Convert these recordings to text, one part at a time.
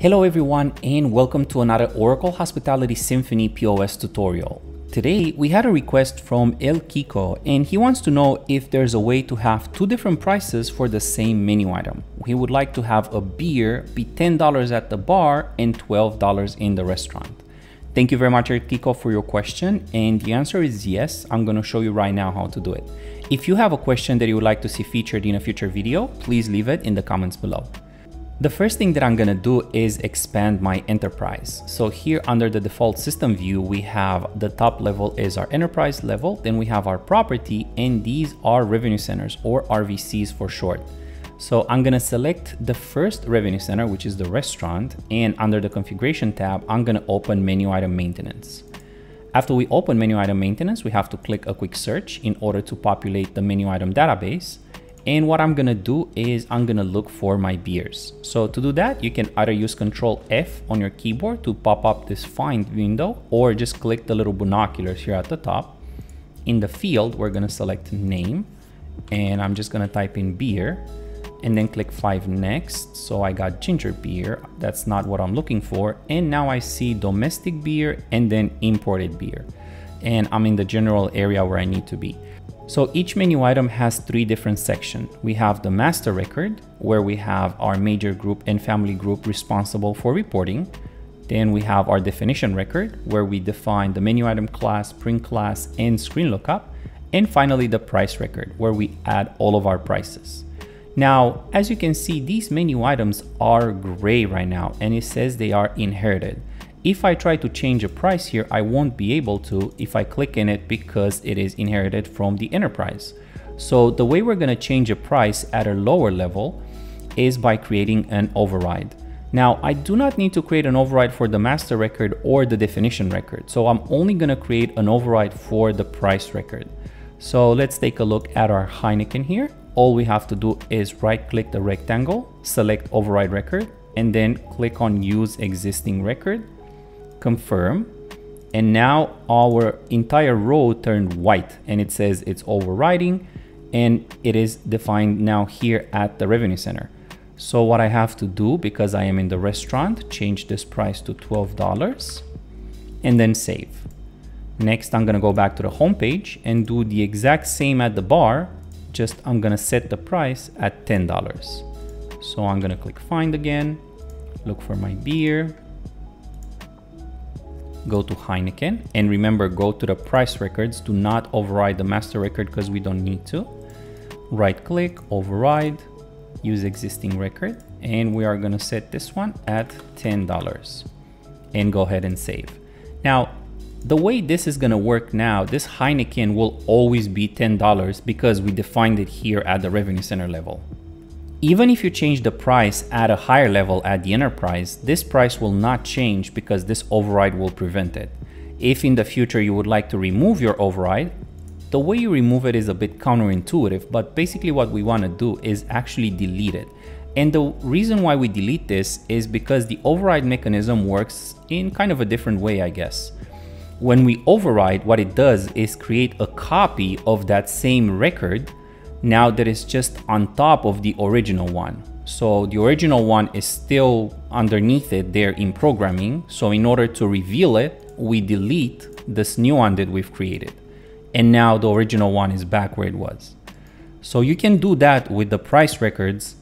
Hello everyone and welcome to another Oracle Hospitality Simphony POS tutorial. Today we had a request from El Kiko and he wants to know if there's a way to have two different prices for the same menu item. He would like to have a beer be $10 at the bar and $12 in the restaurant. Thank you very much El Kiko for your question and the answer is yes, I'm going to show you right now how to do it. If you have a question that you would like to see featured in a future video, please leave it in the comments below. The first thing that I'm gonna do is expand my enterprise. So here under the default system view, we have the top level is our enterprise level, then we have our property, and these are revenue centers or RVCs for short. So I'm gonna select the first revenue center, which is the restaurant, and under the configuration tab, I'm gonna open menu item maintenance. After we open menu item maintenance, we have to click a quick search in order to populate the menu item database. And what I'm gonna do is I'm gonna look for my beers. So to do that, you can either use Control F on your keyboard to pop up this find window or just click the little binoculars here at the top. In the field, we're gonna select name and I'm just gonna type in beer and then click five next. So I got ginger beer. That's not what I'm looking for. And now I see domestic beer and then imported beer. And I'm in the general area where I need to be. So each menu item has three different sections. We have the master record, where we have our major group and family group responsible for reporting. Then we have our definition record, where we define the menu item class, print class, and screen lookup. And finally, the price record, where we add all of our prices. Now, as you can see, these menu items are gray right now, and it says they are inherited. If I try to change a price here, I won't be able to if I click in it because it is inherited from the enterprise. So the way we're gonna change a price at a lower level is by creating an override. Now, I do not need to create an override for the master record or the definition record. So I'm only gonna create an override for the price record. So let's take a look at our Heineken here. All we have to do is right click the rectangle, select override record, and then click on use existing record confirm and now our entire row turned white and it says it's overriding and it is defined now here at the revenue center. So what I have to do because I am in the restaurant, change this price to $12 and then save. Next, I'm gonna go back to the home page and do the exact same at the bar, just I'm gonna set the price at $10. So I'm gonna click find again, look for my beer, go to Heineken. And remember go to the price records. Do not override the master record because we don't need to. Right click override use existing record. And we are going to set this one at $10 and go ahead and save. Now the way this is going to work now this Heineken will always be $10 because we defined it here at the revenue center level even if you change the price at a higher level at the enterprise, this price will not change because this override will prevent it. If in the future you would like to remove your override, the way you remove it is a bit counterintuitive, but basically what we want to do is actually delete it. And the reason why we delete this is because the override mechanism works in kind of a different way, I guess. When we override, what it does is create a copy of that same record now that is just on top of the original one. So the original one is still underneath it there in programming. So in order to reveal it, we delete this new one that we've created. And now the original one is back where it was. So you can do that with the price records,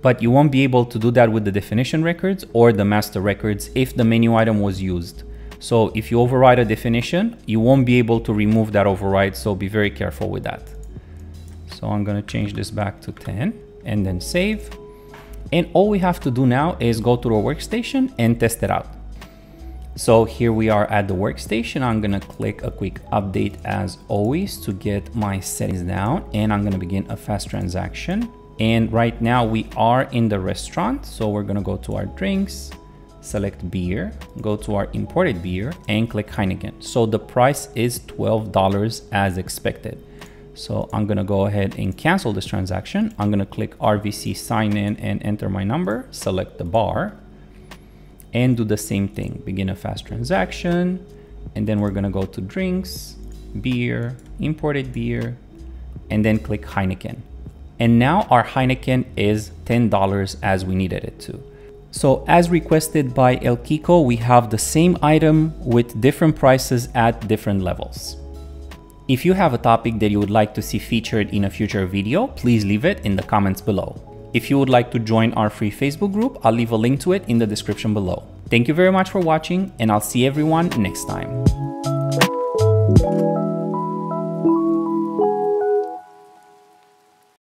but you won't be able to do that with the definition records or the master records if the menu item was used. So if you override a definition, you won't be able to remove that override. So be very careful with that. So I'm gonna change this back to 10 and then save. And all we have to do now is go to our workstation and test it out. So here we are at the workstation. I'm gonna click a quick update as always to get my settings down and I'm gonna begin a fast transaction. And right now we are in the restaurant. So we're gonna go to our drinks, select beer, go to our imported beer and click Heineken. So the price is $12 as expected. So I'm gonna go ahead and cancel this transaction. I'm gonna click RVC sign in and enter my number, select the bar and do the same thing. Begin a fast transaction and then we're gonna go to drinks, beer, imported beer, and then click Heineken. And now our Heineken is $10 as we needed it to. So as requested by El Kiko, we have the same item with different prices at different levels. If you have a topic that you would like to see featured in a future video, please leave it in the comments below. If you would like to join our free Facebook group, I'll leave a link to it in the description below. Thank you very much for watching and I'll see everyone next time.